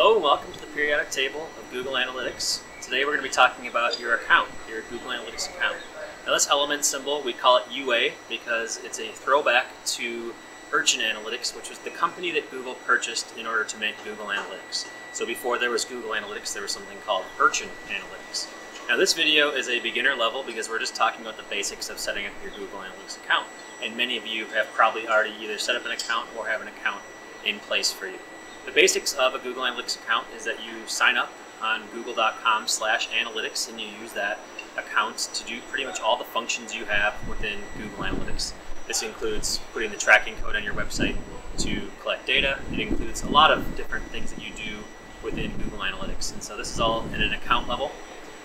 Hello and welcome to the periodic table of Google Analytics. Today we're going to be talking about your account, your Google Analytics account. Now this element symbol, we call it UA because it's a throwback to Urchin Analytics, which was the company that Google purchased in order to make Google Analytics. So before there was Google Analytics, there was something called Urchin Analytics. Now this video is a beginner level because we're just talking about the basics of setting up your Google Analytics account. And many of you have probably already either set up an account or have an account in place for you. The basics of a Google Analytics account is that you sign up on google.com slash analytics and you use that account to do pretty much all the functions you have within Google Analytics. This includes putting the tracking code on your website to collect data. It includes a lot of different things that you do within Google Analytics. And so this is all at an account level.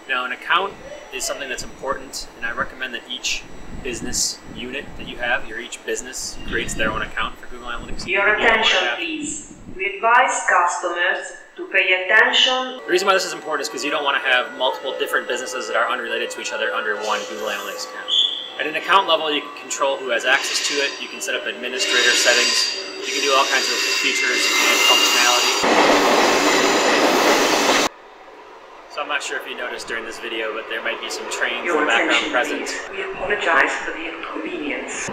Now, an account is something that's important, and I recommend that each business unit that you have, your each business creates their own account for Google Analytics. Your attention, please. Advise customers to pay attention. The reason why this is important is because you don't want to have multiple different businesses that are unrelated to each other under one Google Analytics account. At an account level, you can control who has access to it. You can set up administrator settings. You can do all kinds of features and functionality. So I'm not sure if you noticed during this video, but there might be some trains in the background present. We apologize for the inconvenience.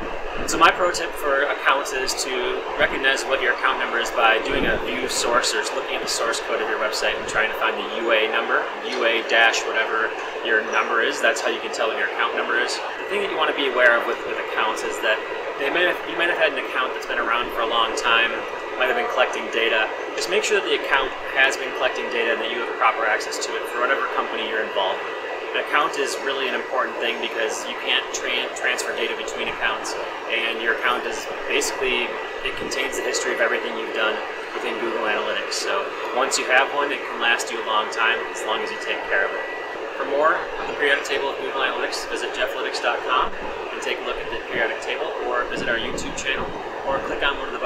So my pro tip for accounts is to recognize what your account number is by doing a view source or just looking at the source code of your website and trying to find the UA number, UA dash whatever your number is. That's how you can tell what your account number is. The thing that you want to be aware of with, with accounts is that they may have, you might have had an account that's been around for a long time, might have been collecting data. Just make sure that the account has been collecting data and that you have proper access to it for whatever company you're involved with. An account is really an important thing because you can't tra- transfer data between accounts, and your account is basically it contains the history of everything you've done within Google Analytics. So once you have one, it can last you a long time as long as you take care of it. For more on the periodic table of Google Analytics, visit jeffalytics.com and take a look at the periodic table, or visit our YouTube channel, or click on one of the